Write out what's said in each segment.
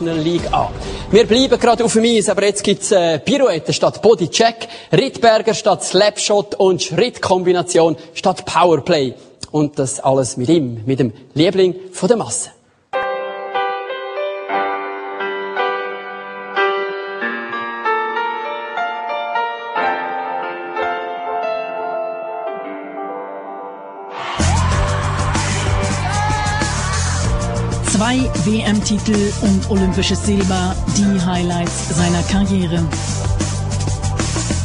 National League an. Wir bleiben gerade auf dem Eis, aber jetzt gibt's äh, Pirouette statt Bodycheck, Rittberger statt Slapshot und Schrittkombination statt Powerplay. Und das alles mit ihm, mit dem Liebling von der Masse. Zwei WM-Titel und olympisches Silber, die Highlights seiner Karriere.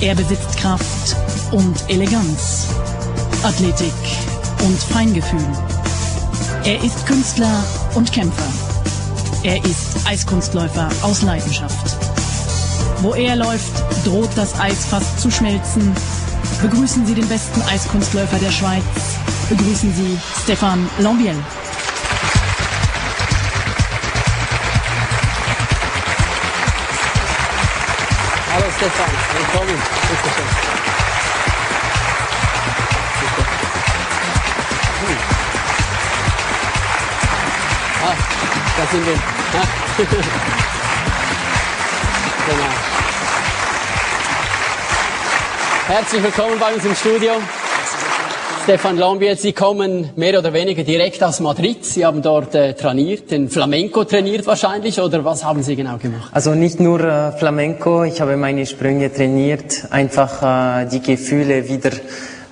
Er besitzt Kraft und Eleganz, Athletik und Feingefühl. Er ist Künstler und Kämpfer. Er ist Eiskunstläufer aus Leidenschaft. Wo er läuft, droht das Eis fast zu schmelzen. Begrüßen Sie den besten Eiskunstläufer der Schweiz. Begrüßen Sie Stefan Lambiel. Stefan, willkommen. Hm. Ah, da sind wir. Genau. Herzlich willkommen bei uns im Studio. Stefan Lambiel, Sie kommen mehr oder weniger direkt aus Madrid. Sie haben dort äh, trainiert, den Flamenco trainiert wahrscheinlich, oder was haben Sie genau gemacht? Also nicht nur äh, Flamenco, ich habe meine Sprünge trainiert, einfach äh, die Gefühle wieder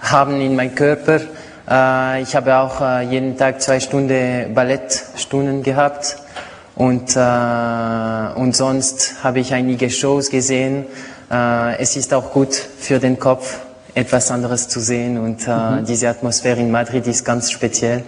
haben in meinem Körper. Äh, ich habe auch äh, jeden Tag zwei Stunden Ballettstunden gehabt und, äh, und sonst habe ich einige Shows gesehen. Es ist auch gut für den Kopf, etwas anderes zu sehen und äh, Mhm. diese Atmosphäre in Madrid ist ganz speziell.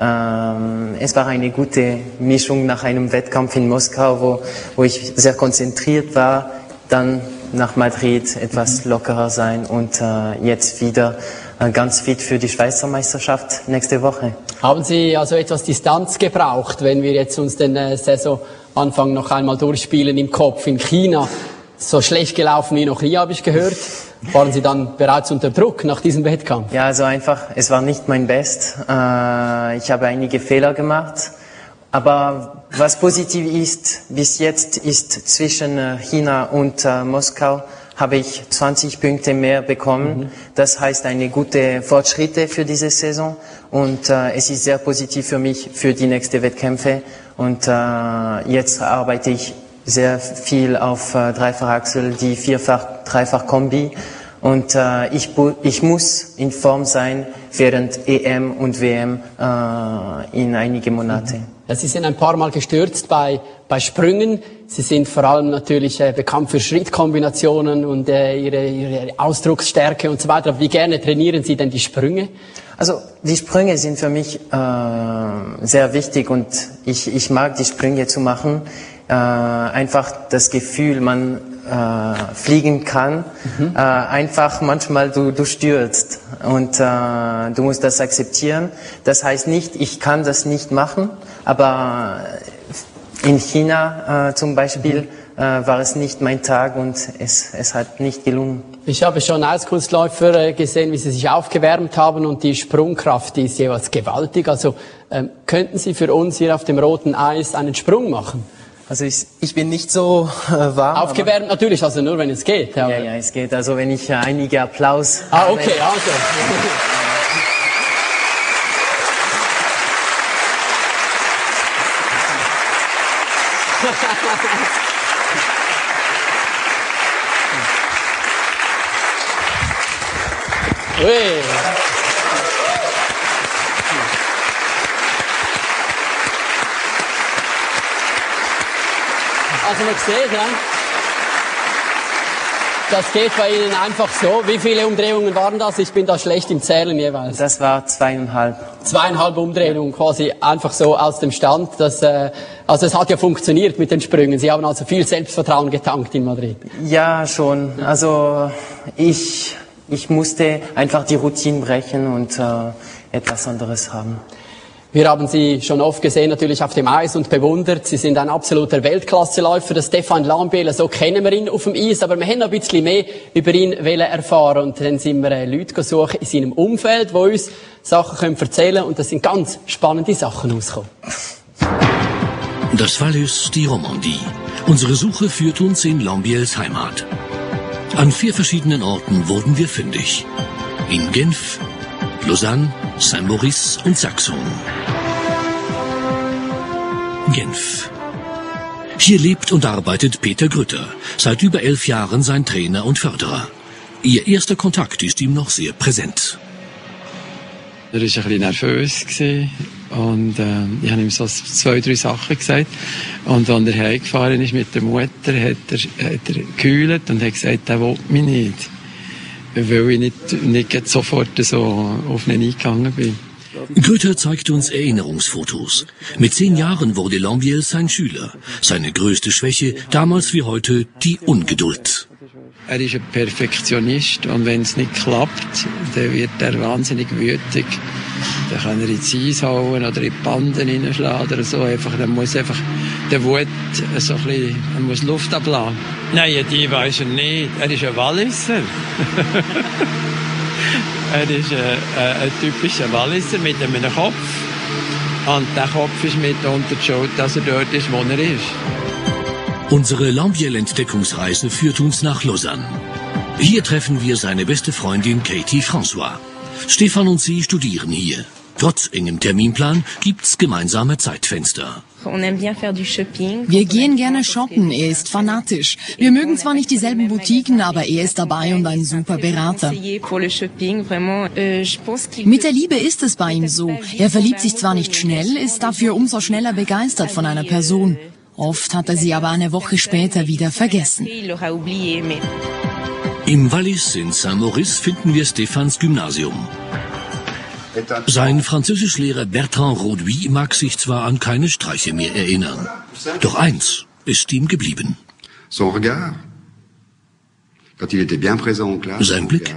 Ähm, es war eine gute Mischung nach einem Wettkampf in Moskau, wo, wo ich sehr konzentriert war, dann nach Madrid etwas lockerer sein und äh, jetzt wieder äh, ganz fit für die Schweizer Meisterschaft nächste Woche. Haben Sie also etwas Distanz gebraucht, wenn wir jetzt uns den äh, Saisonanfang noch einmal durchspielen im Kopf in China? So schlecht gelaufen wie noch nie, habe ich gehört. Waren Sie dann bereits unter Druck nach diesem Wettkampf? Ja, also einfach, es war nicht mein Best. Äh, ich habe einige Fehler gemacht. Aber was positiv ist, bis jetzt ist zwischen äh, China und äh, Moskau habe ich 20 Punkte mehr bekommen. Das heißt eine gute Fortschritte für diese Saison und es ist sehr positiv für mich für die nächsten Wettkämpfe und jetzt arbeite ich sehr viel auf äh, Dreifachachsel, die vierfach Dreifach Kombi und äh, ich, ich muss in Form sein während EM und WM äh, in einige Monate. Ja, Sie sind ein paar Mal gestürzt bei, bei Sprüngen. Sie sind vor allem natürlich äh, bekannt für Schrittkombinationen und äh, ihre, ihre Ausdrucksstärke und so weiter. Aber wie gerne trainieren Sie denn die Sprünge? Also die Sprünge sind für mich äh, sehr wichtig und ich, ich mag die Sprünge zu machen. Äh, einfach das Gefühl, man äh, fliegen kann. Äh, einfach manchmal du, du stürzt und äh, du musst das akzeptieren. Das heißt nicht, ich kann das nicht machen, aber in China äh, zum Beispiel äh, war es nicht mein Tag und es, es hat nicht gelungen. Ich habe schon Eiskunstläufer äh, gesehen, wie sie sich aufgewärmt haben und die Sprungkraft die ist jeweils gewaltig. Also ähm, könnten Sie für uns hier auf dem roten Eis einen Sprung machen? Also ich, ich bin nicht so äh, warm. Aufgewärmt natürlich, also nur wenn es geht. Ja, ja, es geht. Also wenn ich äh, einige Applaus. Ah, okay, also. Ui. Also man sieht, ja. Das geht bei Ihnen einfach so. Wie viele Umdrehungen waren das? Ich bin da schlecht im Zählen jeweils. Das war zweieinhalb. Zweieinhalb Umdrehungen quasi einfach so aus dem Stand. Das, äh, also es hat ja funktioniert mit den Sprüngen. Sie haben also viel Selbstvertrauen getankt in Madrid. Ja, schon. Also ich, ich musste einfach die Routine brechen und äh, etwas anderes haben. Wir haben Sie schon oft gesehen, natürlich auf dem Eis und bewundert. Sie sind ein absoluter Weltklasseläufer, der Stefan Lambiel. So kennen wir ihn auf dem Eis, aber wir haben noch ein bisschen mehr über ihn erfahren. Und dann sind wir äh, Leute gesucht in seinem Umfeld, die uns Sachen können erzählen können. Und das sind ganz spannende Sachen rausgekommen. Das Wallis, die Romandie. Unsere Suche führt uns in Lambiels Heimat. An vier verschiedenen Orten wurden wir fündig. In Genf, Lausanne, Saint-Maurice und Saxon. Genf. Hier lebt und arbeitet Peter Grütter, seit über elf Jahren sein Trainer und Förderer. Ihr erster Kontakt ist ihm noch sehr präsent. Er war ein bisschen nervös und äh, ich habe ihm so zwei, drei Sachen gesagt. Und als er heimgefahren ist mit der Mutter, hat er, hat er gekühlt und hat gesagt, er will mich nicht. Weil ich nicht, nicht sofort so auf ihn eingegangen bin. Goethe zeigt uns Erinnerungsfotos. Mit zehn Jahren wurde Lambiel sein Schüler. Seine größte Schwäche, damals wie heute, die Ungeduld. Er ist ein Perfektionist und wenn es nicht klappt, dann wird er wahnsinnig wütig. Dann kann er ins Eis hauen oder in die Banden reinschlagen oder so. Einfach, dann muss einfach der Wut so ein bisschen, muss Luft abladen. Nein, die weiß er nicht. Er ist ein Walliser. er ist ein, ein, ein typischer Walliser mit einem Kopf. Und der Kopf ist mitunter schuld, dass er dort ist, wo er ist. Unsere Lambiel-Entdeckungsreise führt uns nach Lausanne. Hier treffen wir seine beste Freundin Katie François. Stefan und sie studieren hier. Trotz engem Terminplan gibt's gemeinsame Zeitfenster. Wir gehen gerne shoppen, er ist fanatisch. Wir mögen zwar nicht dieselben Boutiquen, aber er ist dabei und ein super Berater. Euh, Mit der Liebe ist es bei ihm so. Er verliebt sich zwar nicht schnell, ist dafür umso schneller begeistert von einer Person. Oft hat er sie aber eine Woche später wieder vergessen. Im Wallis in Saint-Maurice finden wir Stephans Gymnasium. Sein Französischlehrer Bertrand Roduit mag sich zwar an keine Streiche mehr erinnern, doch eins ist ihm geblieben. Sein Blick?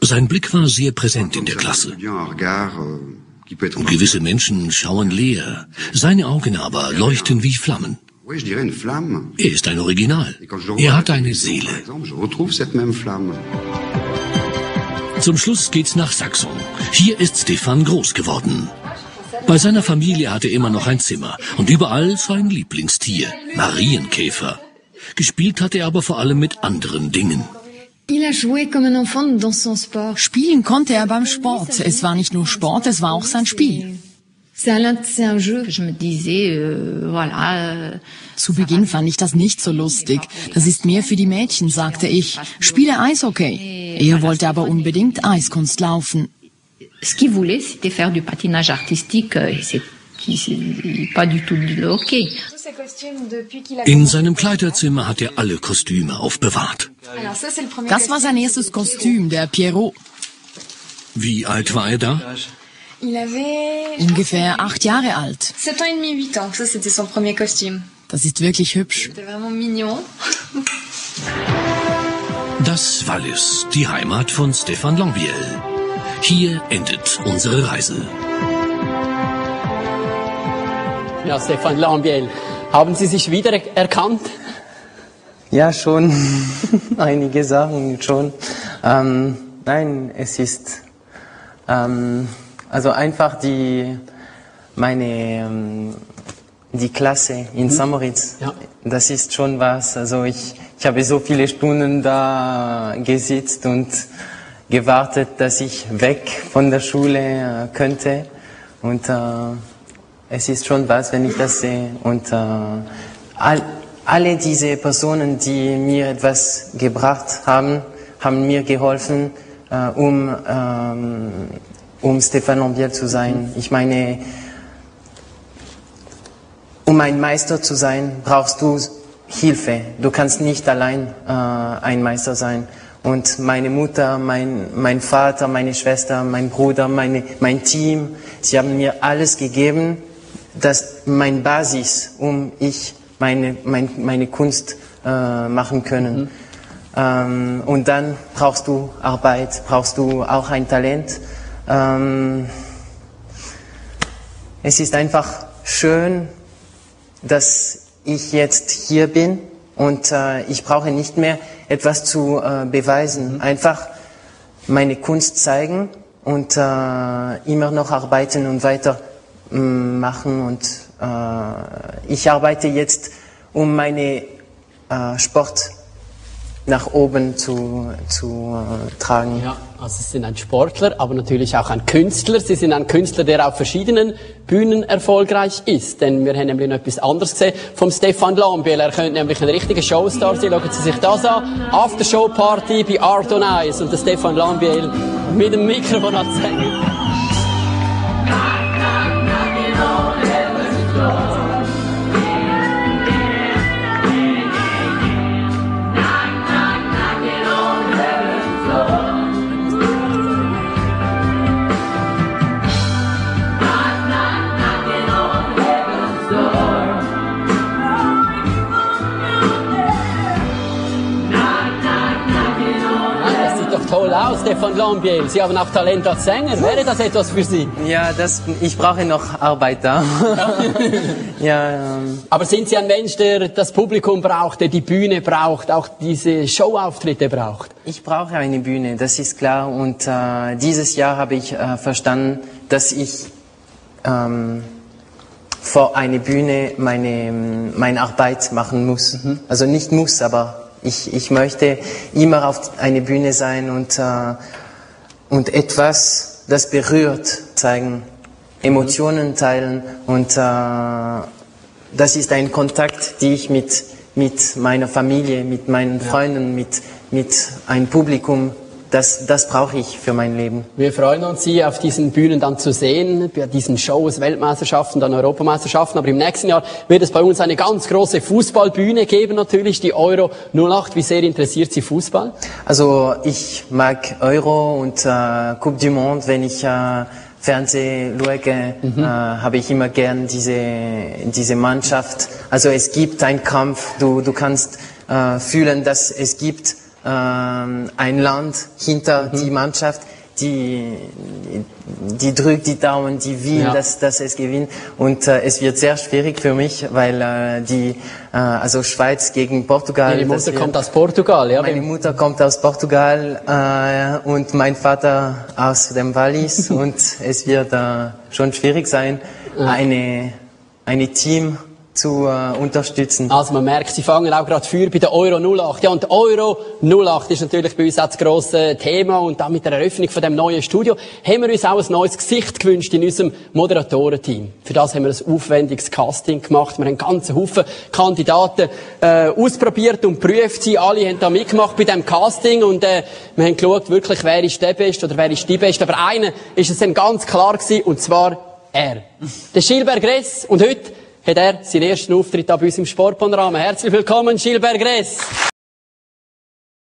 Sein Blick war sehr präsent in der Klasse. Gewisse Menschen schauen leer, seine Augen aber leuchten wie Flammen. Er ist ein Original. Er hat eine Seele. Zum Schluss geht's nach Saxon. Hier ist Stefan groß geworden. Bei seiner Familie hatte er immer noch ein Zimmer und überall sein Lieblingstier, Marienkäfer. Gespielt hat er aber vor allem mit anderen Dingen. Spielen konnte er beim Sport. Es war nicht nur Sport, es war auch sein Spiel. Zu Beginn fand ich das nicht so lustig. Das ist mehr für die Mädchen, sagte ich. Spiele Eishockey. Er wollte aber unbedingt Eiskunst laufen. Ce qu'il voulait, c'était faire du patinage artistique. C'est du hockey. In seinem Kleiderzimmer hat er alle Kostüme aufbewahrt. Das war sein erstes Kostüm, der Pierrot. Wie alt war er da? Ungefähr acht Jahre alt. Das ist wirklich hübsch. Das Wallis, die Heimat von Stefan Lambiel. Hier endet unsere Reise. Ja, Stefan Lambiel, haben Sie sich wiedererkannt? Ja, schon. Einige Sachen schon. Ähm, nein, es ist ähm, also einfach die meine ähm, die Klasse in mhm. Samoritz. Ja. Das ist schon was. Also ich ich habe so viele Stunden da gesitzt und gewartet, dass ich weg von der Schule äh, könnte und äh, es ist schon was, wenn ich das sehe und äh, all, alle diese Personen, die mir etwas gebracht haben, haben mir geholfen, äh, um, ähm, um Stefan Lambiel zu sein. Ich meine, um ein Meister zu sein, brauchst du Hilfe. Du kannst nicht allein äh, ein Meister sein. Und meine Mutter, mein, mein Vater, meine Schwester, mein Bruder, meine, mein Team, sie haben mir alles gegeben, das mein Basis, um ich meine, mein, meine Kunst äh, machen können. Mhm. Ähm, und dann brauchst du Arbeit, brauchst du auch ein Talent. Ähm, es ist einfach schön, dass ich jetzt hier bin und äh, ich brauche nicht mehr etwas zu äh, beweisen. Mhm. Einfach meine Kunst zeigen und äh, immer noch arbeiten und weiter mm, machen und äh, ich arbeite jetzt, um meine äh, Sport nach oben zu, zu äh, tragen. Ja, also Sie sind ein Sportler, aber natürlich auch ein Künstler. Sie sind ein Künstler, der auf verschiedenen Bühnen erfolgreich ist. Denn wir haben nämlich noch etwas anderes gesehen vom Stefan Lambiel. Er könnte nämlich ein richtiger Showstar sein. Schauen Sie sich das an. After-Show-Party bei Art on Ice. Und der Stefan Lambiel mit dem Mikrofon hat Lambiel. Sie haben auch Talent als Sänger. Wäre das etwas für Sie? Ja, das, ich brauche noch Arbeit da. ja, ähm. Aber sind Sie ein Mensch, der das Publikum braucht, der die Bühne braucht, auch diese Showauftritte braucht? Ich brauche eine Bühne, das ist klar. Und äh, dieses Jahr habe ich äh, verstanden, dass ich ähm, vor einer Bühne meine, meine Arbeit machen muss. Mhm. Also nicht muss, aber ich, ich möchte immer auf einer Bühne sein und, äh, und etwas, das berührt, zeigen, Emotionen teilen und äh, das ist ein Kontakt, den ich mit, mit meiner Familie, mit meinen Freunden, mit, mit einem Publikum das, das brauche ich für mein Leben. Wir freuen uns, Sie auf diesen Bühnen dann zu sehen, bei diesen Shows, Weltmeisterschaften, dann Europameisterschaften. Aber im nächsten Jahr wird es bei uns eine ganz große Fußballbühne geben, natürlich, die Euro 08. Wie sehr interessiert Sie Fußball? Also ich mag Euro und äh, Coupe du Monde, wenn ich äh, Fernsehen schaue, mhm. äh, habe ich immer gern diese, diese Mannschaft. Also es gibt einen Kampf, du, du kannst äh, fühlen, dass es gibt ein Land hinter mhm. die Mannschaft, die, die drückt die Daumen, die will, ja. dass, dass es gewinnt. Und äh, es wird sehr schwierig für mich, weil äh, die, äh, also Schweiz gegen Portugal. Meine Mutter kommt aus Portugal, ja. Meine Mutter kommt aus Portugal äh, und mein Vater aus dem Wallis. und es wird äh, schon schwierig sein, eine, eine Team zu äh, unterstützen. Also man merkt, Sie fangen auch gerade für bei der Euro 08. Ja, und Euro 08 ist natürlich bei uns auch das grosse Thema und dann mit der Eröffnung von dem neuen Studio haben wir uns auch ein neues Gesicht gewünscht in unserem Moderatorenteam. Für das haben wir ein aufwendiges Casting gemacht. Wir haben einen Haufen Kandidaten äh, ausprobiert und prüft. Sie alle haben da mitgemacht bei dem Casting und äh, wir haben geschaut, wirklich, wer ist der Beste oder wer ist die Beste. Aber einer ist es dann ganz klar gewesen und zwar er. Der Schilberg Ress und heute hat er seinen ersten Auftritt bei uns im Sportpanorama. Herzlich willkommen, Gilbert Gress.